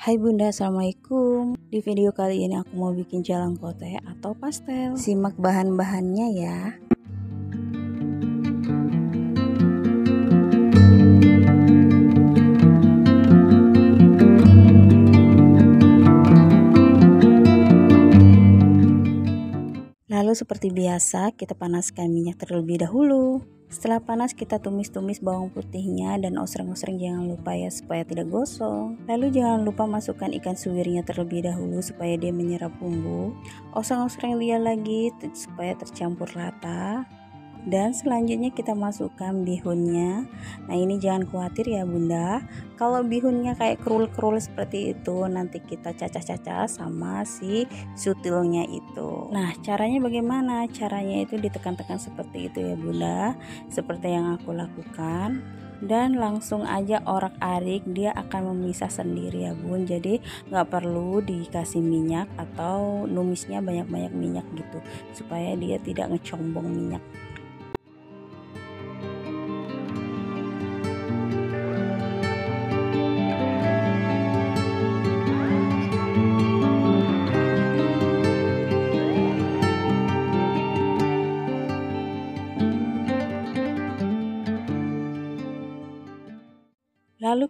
Hai Bunda, Assalamualaikum. Di video kali ini aku mau bikin jalan kote atau pastel. Simak bahan-bahannya ya. Lalu seperti biasa, kita panaskan minyak terlebih dahulu. Setelah panas kita tumis-tumis bawang putihnya dan osreng-osreng jangan lupa ya supaya tidak gosong. Lalu jangan lupa masukkan ikan suwirnya terlebih dahulu supaya dia menyerap bumbu. Osreng-osreng dia lagi supaya tercampur rata dan selanjutnya kita masukkan bihunnya. Nah ini jangan khawatir ya bunda. Kalau bihunnya kayak kerul-kerul seperti itu nanti kita cacah-cacah sama si sutilnya itu. Nah caranya bagaimana? Caranya itu ditekan-tekan seperti itu ya bunda. Seperti yang aku lakukan. Dan langsung aja orak arik dia akan memisah sendiri ya bun. Jadi nggak perlu dikasih minyak atau numisnya banyak-banyak minyak gitu supaya dia tidak ngecombong minyak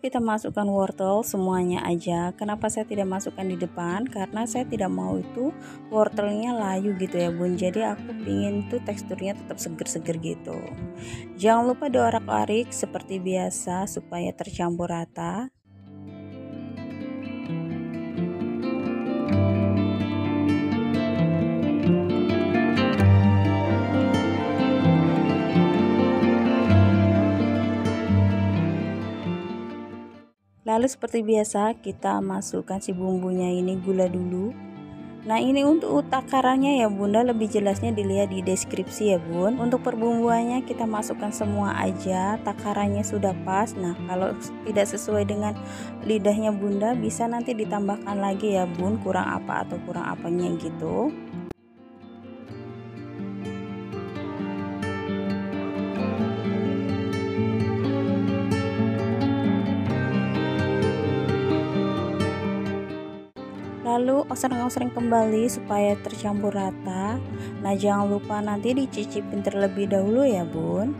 kita masukkan wortel semuanya aja. Kenapa saya tidak masukkan di depan? Karena saya tidak mau itu wortelnya layu gitu ya bun. Jadi aku pingin tuh teksturnya tetap seger-seger gitu. Jangan lupa diorak-arik seperti biasa supaya tercampur rata. Lalu seperti biasa kita masukkan si bumbunya ini gula dulu. Nah ini untuk takarannya ya bunda. Lebih jelasnya dilihat di deskripsi ya bun. Untuk perbumbuannya kita masukkan semua aja. Takarannya sudah pas. Nah kalau tidak sesuai dengan lidahnya bunda bisa nanti ditambahkan lagi ya bun. Kurang apa atau kurang apanya gitu lalu osreng-osreng kembali supaya tercampur rata. Nah jangan lupa nanti dicicipin terlebih dahulu ya bun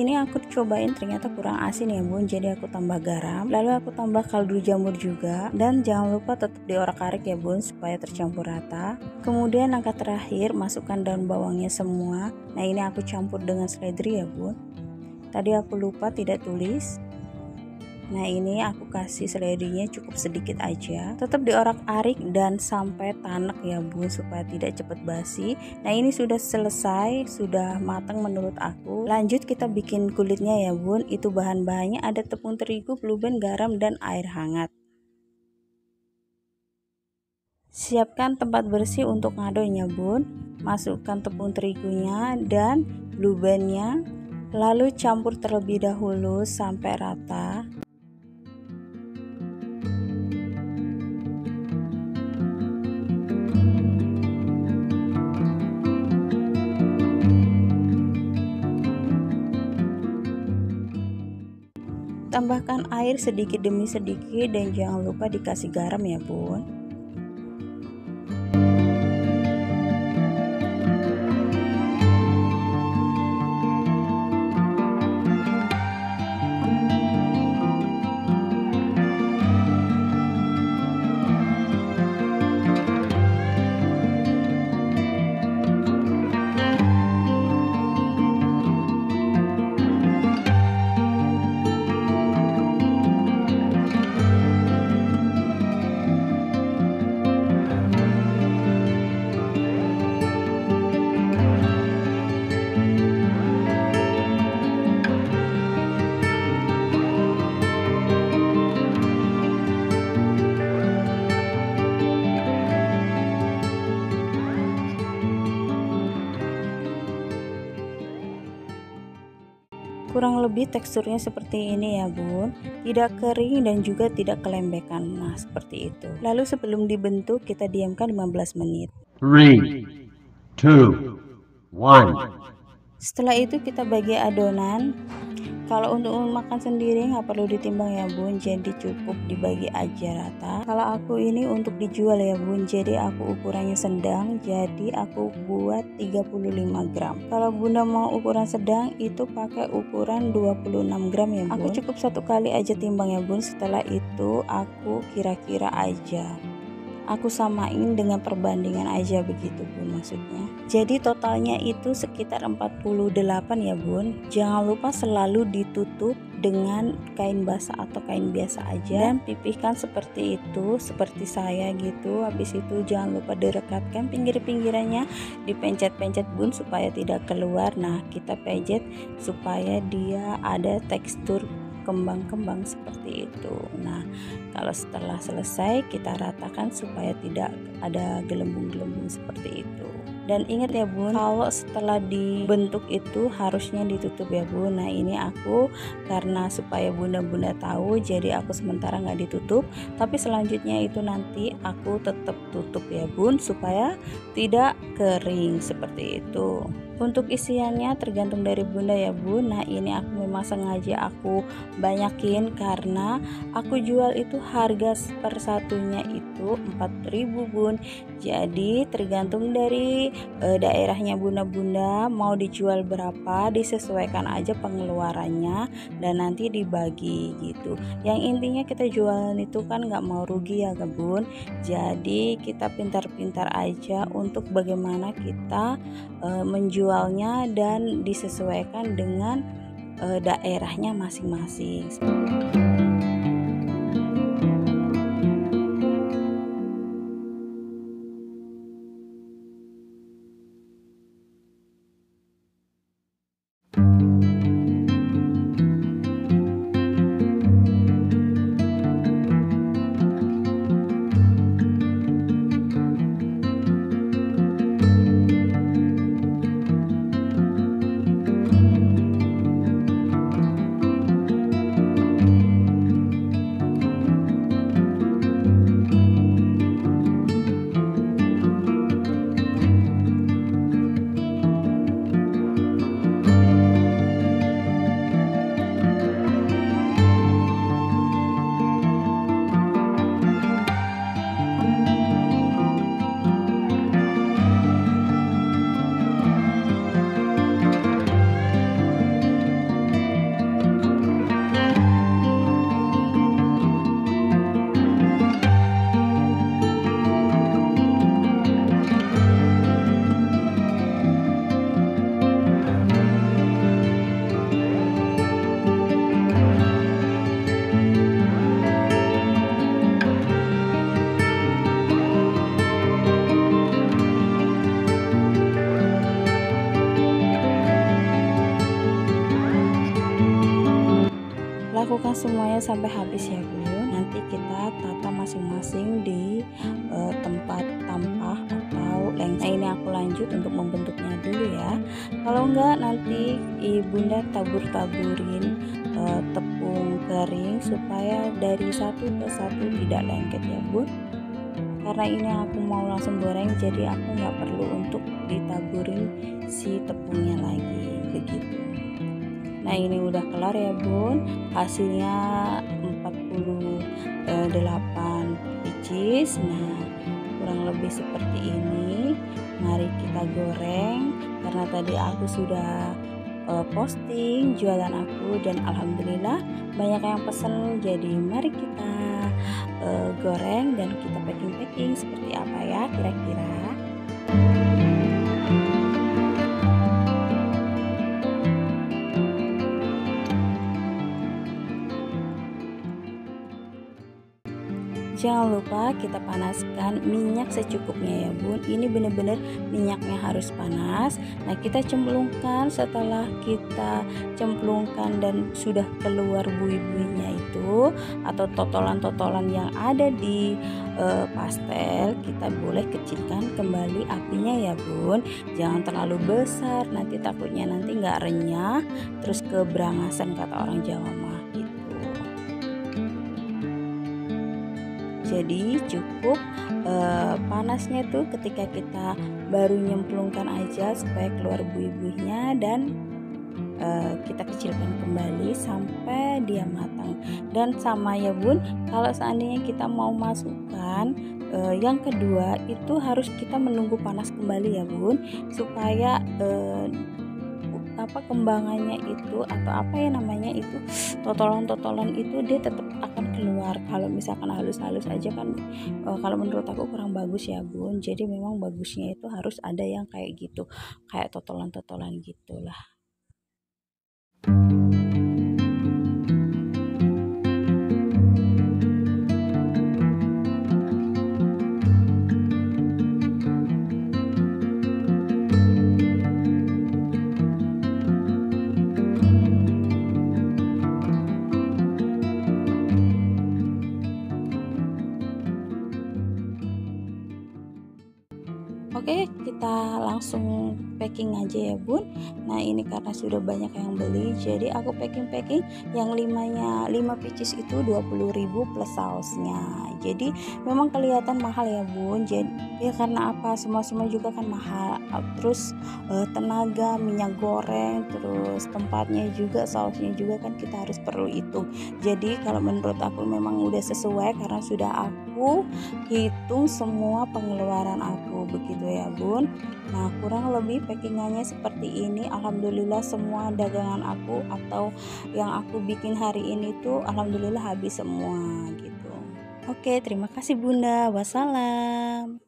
sini aku cobain ternyata kurang asin ya bun, jadi aku tambah garam. Lalu aku tambah kaldu jamur juga dan jangan lupa tetap diorak-arik ya bun supaya tercampur rata. Kemudian langkah terakhir masukkan daun bawangnya semua. Nah ini aku campur dengan seledri ya bun. Tadi aku lupa tidak tulis. Nah ini aku kasih selerinya cukup sedikit aja. Tetap diorak-arik dan sampai tanak ya bun supaya tidak cepat basi. Nah ini sudah selesai sudah matang menurut aku. Lanjut kita bikin kulitnya ya bun Itu bahan-bahannya ada tepung terigu, blue band, garam, dan air hangat. Siapkan tempat bersih untuk ngadonya bun Masukkan tepung terigunya dan blue bandnya Lalu campur terlebih dahulu sampai rata Tambahkan air sedikit demi sedikit dan jangan lupa dikasih garam ya bun. Kurang lebih teksturnya seperti ini ya bun. Tidak kering dan juga tidak kelembekan. Nah seperti itu. Lalu sebelum dibentuk kita diamkan 15 menit. 3 2 1 setelah itu kita bagi adonan kalau untuk makan sendiri nggak perlu ditimbang ya bun. Jadi cukup dibagi aja rata. Kalau aku ini untuk dijual ya bun. Jadi aku ukurannya sedang jadi aku buat 35 gram. Kalau bunda mau ukuran sedang itu pakai ukuran 26 gram ya bun. aku cukup satu kali aja timbang ya bun. Setelah itu aku kira-kira aja aku samain dengan perbandingan aja begitu bun maksudnya. Jadi totalnya itu sekitar 48 ya bun. Jangan lupa selalu ditutup dengan kain basah atau kain biasa aja. Dan pipihkan seperti itu seperti saya gitu. Habis itu jangan lupa direkatkan pinggir-pinggirannya dipencet-pencet bun supaya tidak keluar. Nah kita pencet supaya dia ada tekstur kembang-kembang seperti itu. Nah, kalau setelah selesai kita ratakan supaya tidak ada gelembung-gelembung seperti itu. Dan ingat ya bun, kalau setelah dibentuk itu harusnya ditutup ya bun. Nah ini aku karena supaya bunda-bunda tahu, jadi aku sementara nggak ditutup. Tapi selanjutnya itu nanti aku tetap tutup ya bun, supaya tidak kering seperti itu untuk isiannya tergantung dari bunda ya bun nah ini aku memang sengaja aku banyakin karena aku jual itu harga per satunya itu 4000 bun. Jadi tergantung dari e, daerahnya bunda-bunda mau dijual berapa disesuaikan aja pengeluarannya dan nanti dibagi gitu. Yang intinya kita jualan itu kan nggak mau rugi ya bun. Jadi kita pintar-pintar aja untuk bagaimana kita e, menjual menjualnya dan disesuaikan dengan daerahnya masing-masing. Sampai habis ya Bu. Nanti kita tata masing-masing di uh, tempat tampah atau lengsa ini aku lanjut untuk membentuknya dulu ya. Kalau enggak nanti ibunda tabur-taburin uh, tepung kering supaya dari satu ke satu tidak lengket ya Bu. Karena ini aku mau langsung goreng jadi aku nggak perlu untuk ditaburin si tepungnya lagi begitu. Nah ini udah kelar ya bun hasilnya 48 biji nah kurang lebih seperti ini. Mari kita goreng. Karena tadi aku sudah uh, posting jualan aku dan alhamdulillah banyak yang pesen. Jadi mari kita uh, goreng dan kita packing-packing seperti apa ya kira-kira Jangan lupa kita panaskan minyak secukupnya ya bun. Ini benar-benar minyaknya harus panas. Nah kita cemplungkan setelah kita cemplungkan dan sudah keluar buih-buihnya itu atau totolan-totolan yang ada di uh, pastel kita boleh kecilkan kembali apinya ya bun. Jangan terlalu besar nanti takutnya nanti nggak renyah. Terus keberangasan kata orang Jawa jadi cukup uh, panasnya tuh ketika kita baru nyemplungkan aja supaya keluar buih-buihnya dan uh, kita kecilkan kembali sampai dia matang. Dan sama ya bun kalau seandainya kita mau masukkan uh, yang kedua itu harus kita menunggu panas kembali ya bun supaya apa kembangannya itu atau apa ya namanya itu totolan-totolan itu dia tetap keluar. Kalau misalkan halus-halus aja kan uh, kalau menurut aku kurang bagus ya bun. Jadi memang bagusnya itu harus ada yang kayak gitu kayak totolan-totolan gitulah kita langsung packing aja ya bun. Nah ini karena sudah banyak yang beli Jadi aku packing-packing yang limanya 5 pieces itu 20.000 plus sausnya. Jadi memang kelihatan mahal ya bun. Jadi ya karena apa? Semua-semua juga kan mahal. Terus uh, tenaga, minyak goreng Terus tempatnya juga, sausnya juga kan kita harus perlu hitung. Jadi kalau menurut aku memang udah sesuai Karena sudah aku hitung semua pengeluaran aku begitu ya bun. Nah kurang lebih packingannya seperti ini. Alhamdulillah semua dagangan aku atau yang aku bikin hari ini tuh Alhamdulillah habis semua gitu. Oke terima kasih bunda. Wassalam